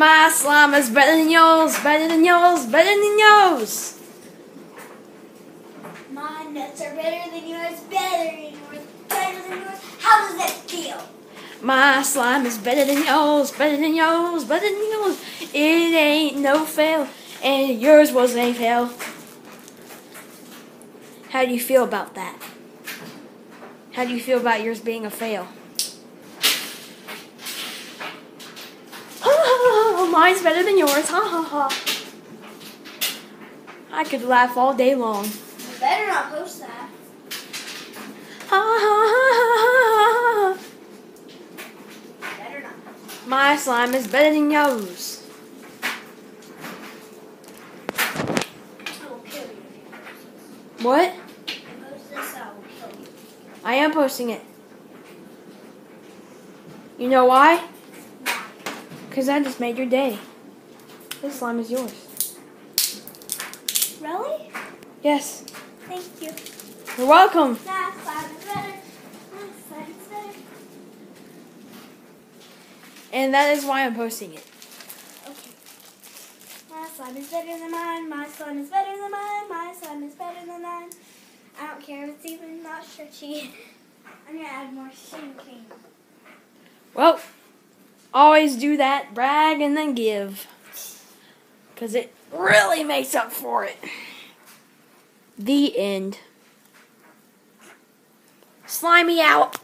My slime is better than yours, better than yours, better than yours. My nuts are better than yours, better than yours, better than yours. How does that feel? My slime is better than yours, better than yours, better than yours. It ain't no fail, and yours was a fail. How do you feel about that? How do you feel about yours being a fail? Mine's better than yours. Ha ha ha. I could laugh all day long. You better not post that. Ha ha ha ha ha. Better not. My slime is better than yours. I will kill you if you post What? If you post this, I will kill you. I am posting it. You know why? Because I just made your day. This slime is yours. Really? Yes. Thank you. You're welcome. That slide is better. That slide is better. And that is why I'm posting it. Okay. My slime is better than mine. My slime is better than mine. My slime is better than mine. I don't care if it's even not stretchy. I'm gonna add more shaving cream. Well, always do that. Brag and then give. Because it really makes up for it. The end. Slimy out.